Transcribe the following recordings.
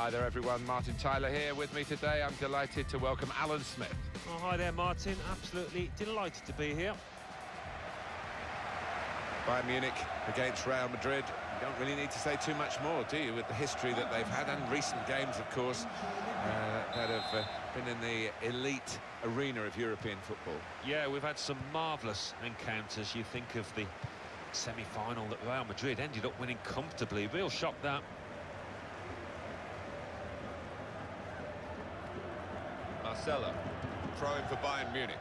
Hi there, everyone. Martin Tyler here with me today. I'm delighted to welcome Alan Smith. Oh, hi there, Martin. Absolutely delighted to be here. Bayern Munich against Real Madrid. You don't really need to say too much more, do you, with the history that they've had and recent games, of course, uh, that have uh, been in the elite arena of European football. Yeah, we've had some marvellous encounters. You think of the semi-final that Real Madrid ended up winning comfortably. Real shock that. Marcelo, throwing for Bayern Munich.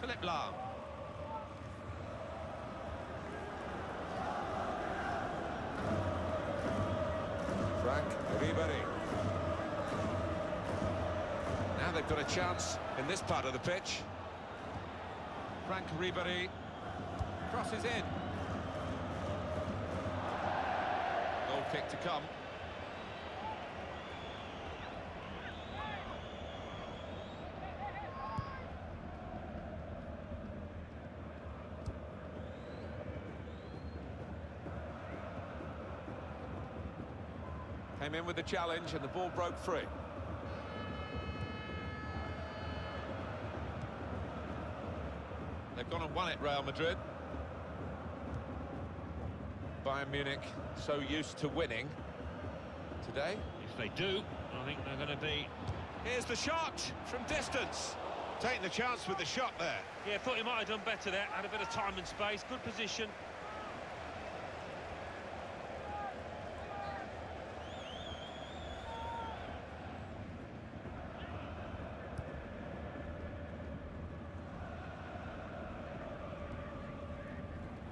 Philipp Lahm. Franck Ribéry. Now they've got a chance in this part of the pitch. Franck Ribéry crosses in. Kick to come. Came in with the challenge and the ball broke free. They've gone and won it, Real Madrid. Bayern Munich so used to winning today. If they do, I think they're going to be... Here's the shot from distance. Taking the chance with the shot there. Yeah, thought he might have done better there. Had a bit of time and space. Good position.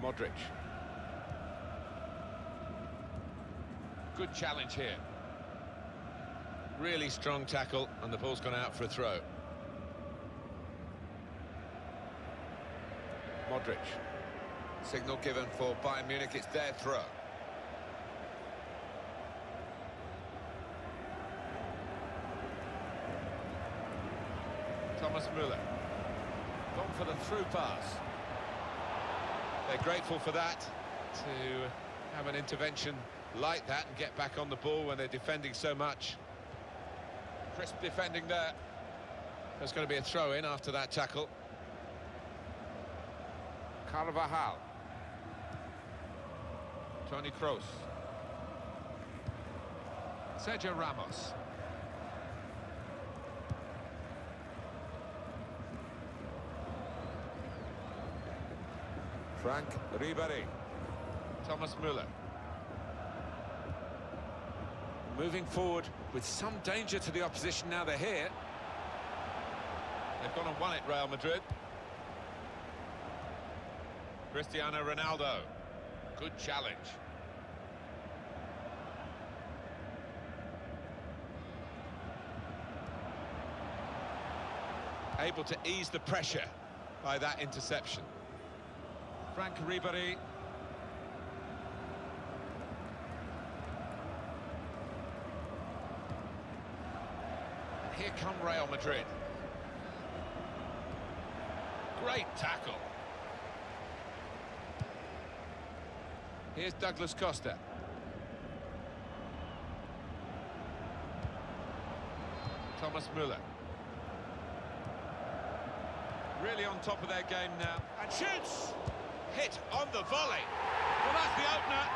Modric. Good challenge here. Really strong tackle, and the ball's gone out for a throw. Modric. Signal given for Bayern Munich, it's their throw. Thomas Müller. Gone for the through pass. They're grateful for that, to have an intervention like that and get back on the ball when they're defending so much. Crisp defending there. There's going to be a throw-in after that tackle. Carvajal. Tony Kroos. Sergio Ramos. Franck Ribéry. Thomas Müller. Moving forward with some danger to the opposition now they're here. They've gone and won it, Real Madrid. Cristiano Ronaldo. Good challenge. Able to ease the pressure by that interception. Franck Ribéry. Here come Real Madrid. Great tackle. Here's Douglas Costa. Thomas Müller. Really on top of their game now. And shoots! hit on the volley. Well, that's the opener,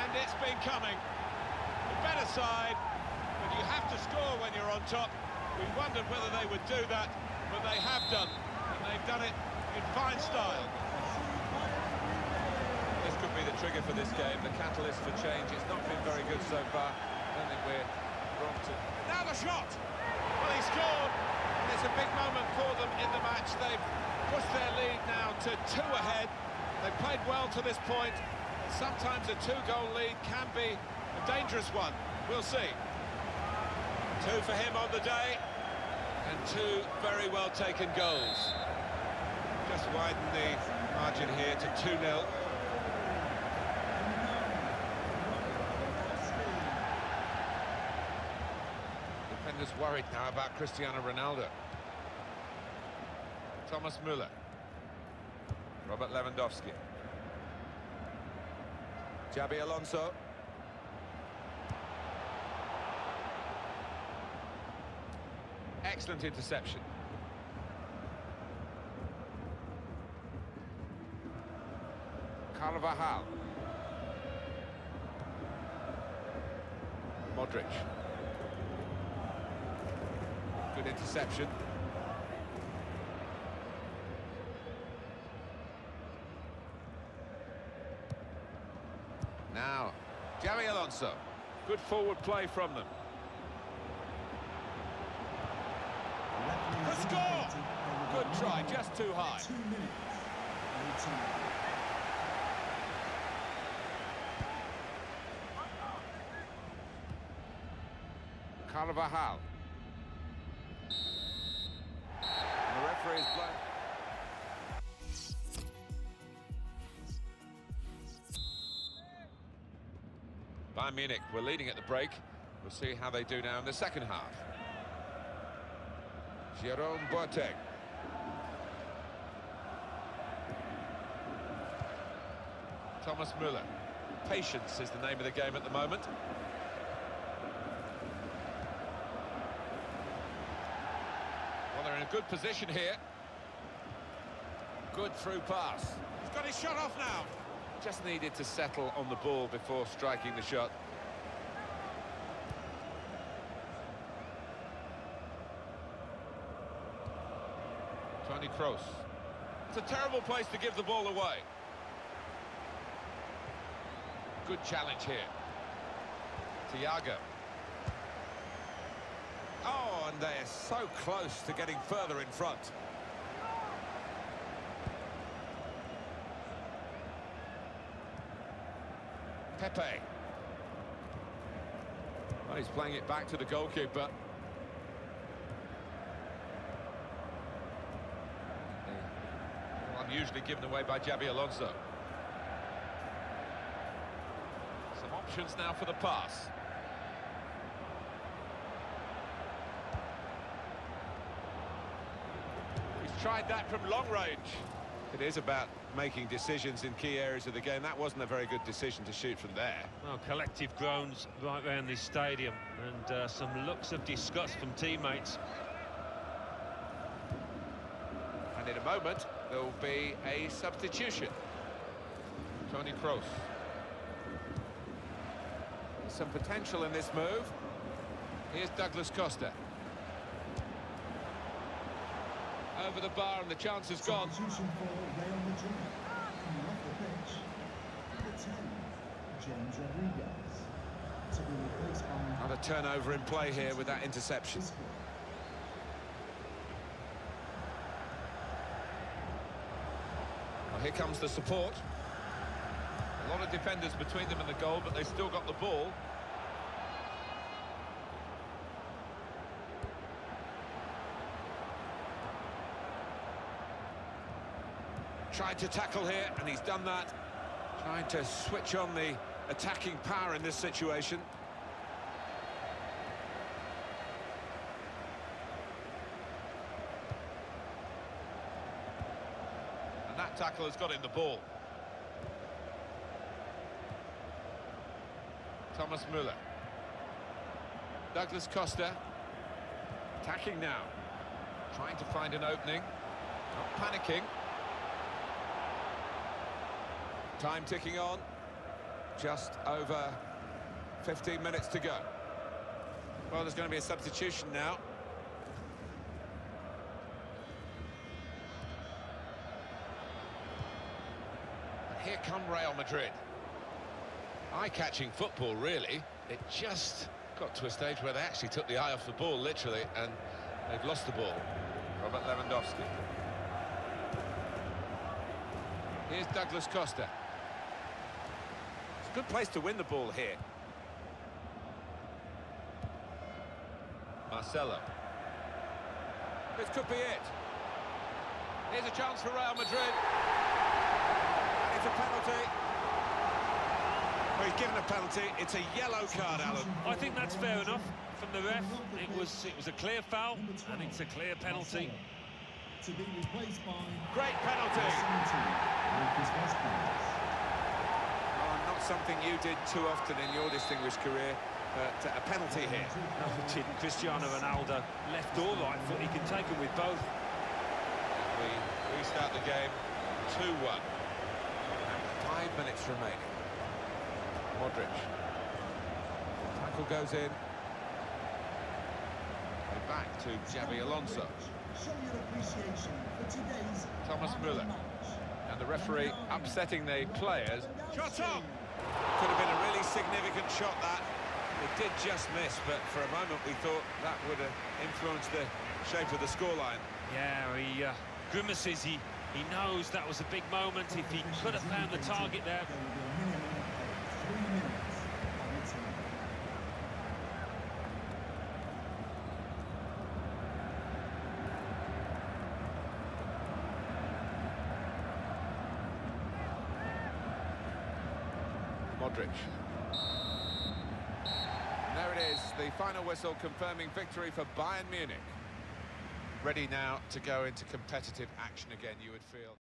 and it's been coming. The better side, but you have to score on top. We wondered whether they would do that, but they have done, and they've done it in fine style. This could be the trigger for this game, the catalyst for change. It's not been very good so far. I don't think we're wrong to... Now the shot! Well, he scored, and it's a big moment for them in the match. They've pushed their lead now to two ahead. They've played well to this point. Sometimes a two-goal lead can be a dangerous one. We'll see. Two for him on the day, and two very well-taken goals. Just widen the margin here to 2-0. Defenders worried now about Cristiano Ronaldo. Thomas Müller. Robert Lewandowski. Xabi Alonso. Excellent interception. Carvajal. Modric. Good interception. Now, Xabi Alonso. Good forward play from them. The score! Good try, just too high. Two minutes. Carvajal. And the referee is blown. Bayern Munich were leading at the break. We'll see how they do now in the second half. Jerome Boateng. Thomas Müller. Patience is the name of the game at the moment. Well, they're in a good position here. Good through pass. He's got his shot off now. Just needed to settle on the ball before striking the shot. Tony Kroos. It's a terrible place to give the ball away. Good challenge here. Thiago. Oh, and they're so close to getting further in front. Pepe. Well, he's playing it back to the goalkeeper. Unusually given away by Xabi Alonso. Some options now for the pass. He's tried that from long range. It is about making decisions in key areas of the game. That wasn't a very good decision to shoot from there. Well, collective groans right around this stadium and uh, some looks of disgust from teammates. And in a moment, there will be a substitution. Tony Kroos. Some potential in this move. Here's Douglas Costa. Over the bar and the chance is gone. Substitution for Real Madrid. Coming off the pitch, number 10, James Rodriguez. To be replaced by Not a turnover in play here with that interception. Well, here comes the support. A lot of defenders between them and the goal, but they still got the ball. Tried to tackle here, and he's done that. Trying to switch on the attacking power in this situation. And that tackle has got him the ball. Thomas Müller. Douglas Costa. Attacking now. Trying to find an opening. Not panicking. Time ticking on. Just over 15 minutes to go. Well, there's going to be a substitution now. And here come Real Madrid. Eye-catching football, really. It just got to a stage where they actually took the eye off the ball, literally, and they've lost the ball. Robert Lewandowski. Here's Douglas Costa. It's a good place to win the ball here. Marcelo. This could be it. Here's a chance for Real Madrid. And it's a penalty. Well, he's given a penalty. It's a yellow card, Alan. I think that's fair enough from the ref. It was it was a clear foul and it's a clear penalty. to be replaced by Great penalty. 17, Lucas Vazquez. Oh, not something you did too often in your distinguished career, but a penalty here. No, it didn't. Cristiano Ronaldo, left or right foot, he can take them with both. We restart the game 2-1. Five minutes remaining. Modric. Tackle goes in. We're back to Xabi Alonso. Show your appreciation for today's Thomas man Müller. And the referee upsetting the players. Shot on! Could have been a really significant shot, that. It did just miss, but for a moment we thought that would have influenced the shape of the scoreline. Yeah, he uh, grimaces. He, he knows that was a big moment. If he could have found the target there, There will be a minimum of three minutes added time. Modric. And there it is, the final whistle confirming victory for Bayern Munich. Ready now to go into competitive action again, you would feel.